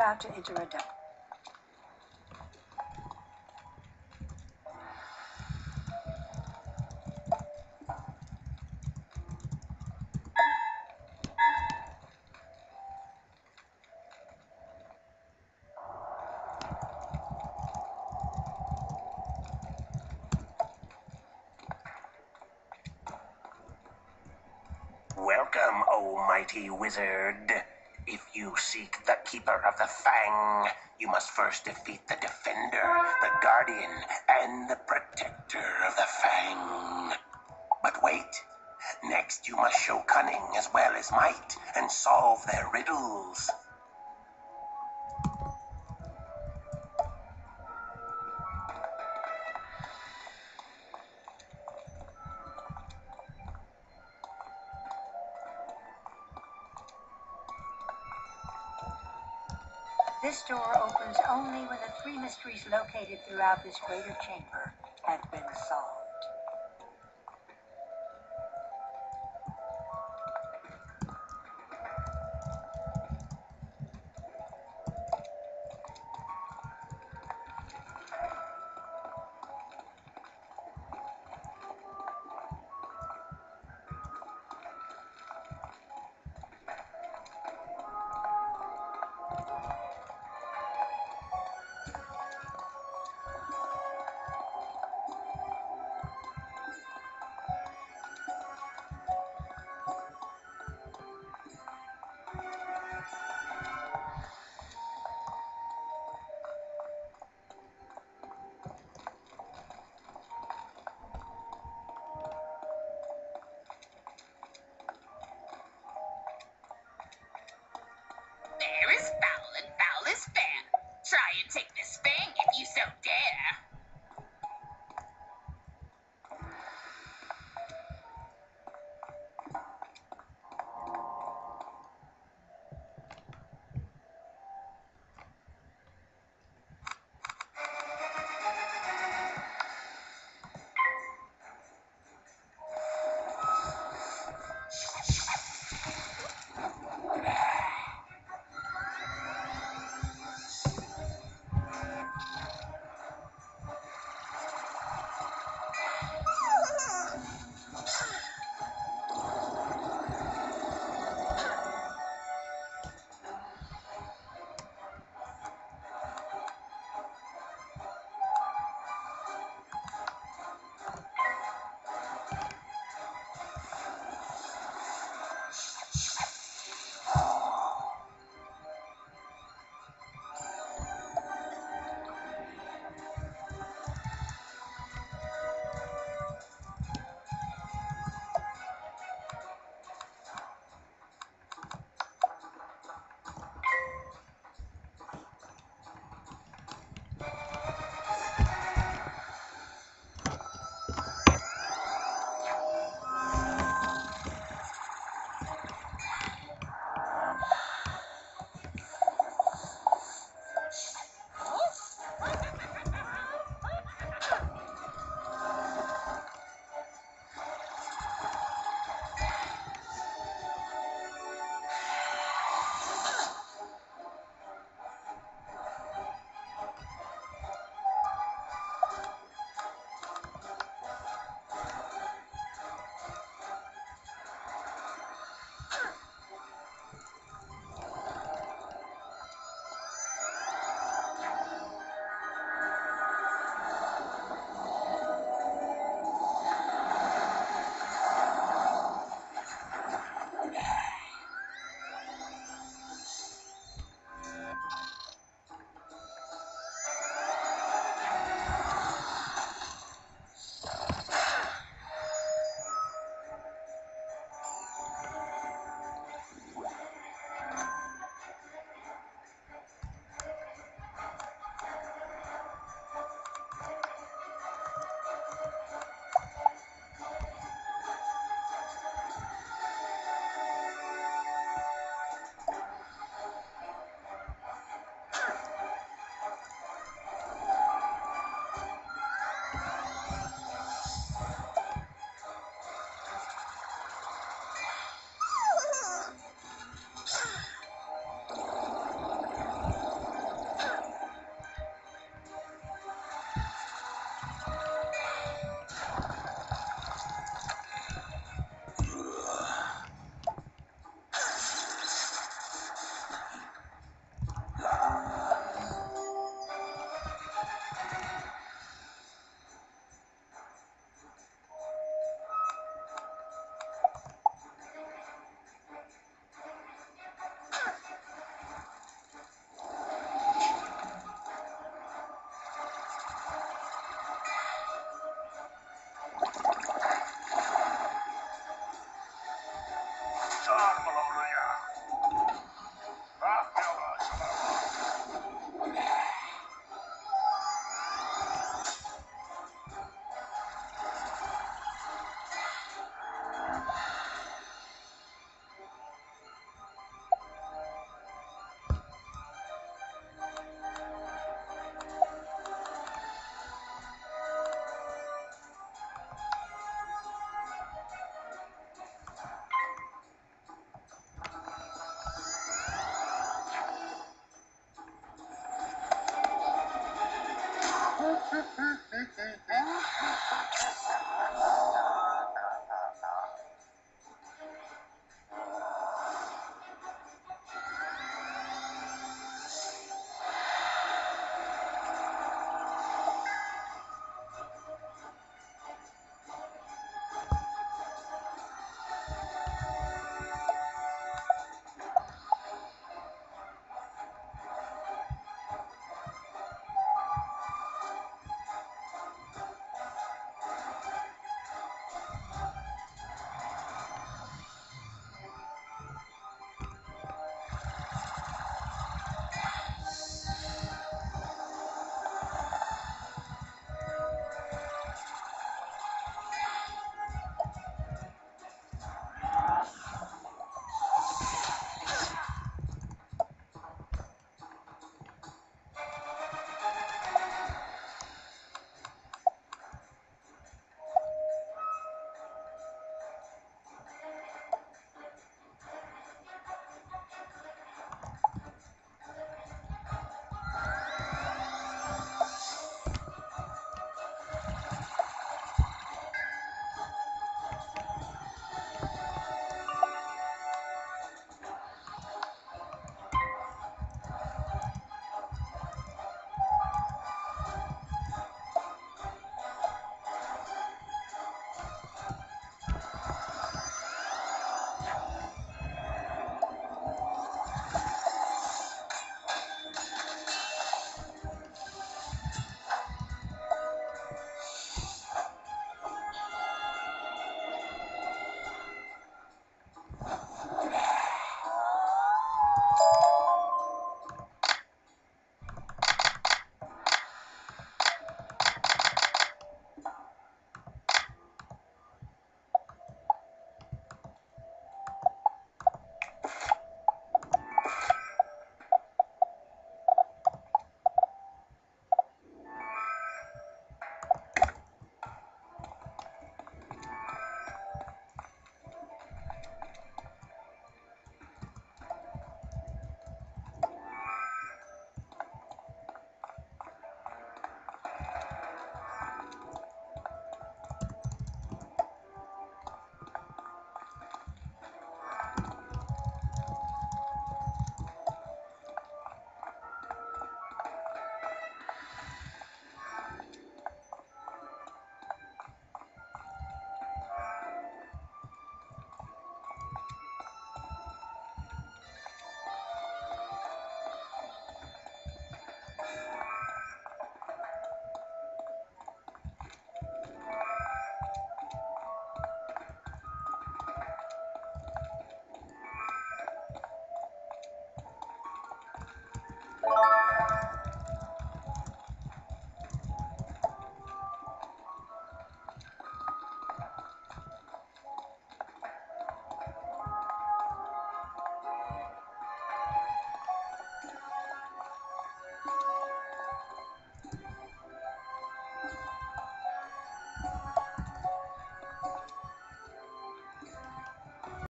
about to enter a dungeon. Welcome, O mighty wizard. If you seek the Keeper of the Fang, you must first defeat the Defender, the Guardian, and the Protector of the Fang. But wait. Next, you must show cunning as well as might and solve their riddles. This door opens only when the three mysteries located throughout this greater chamber Ha ha!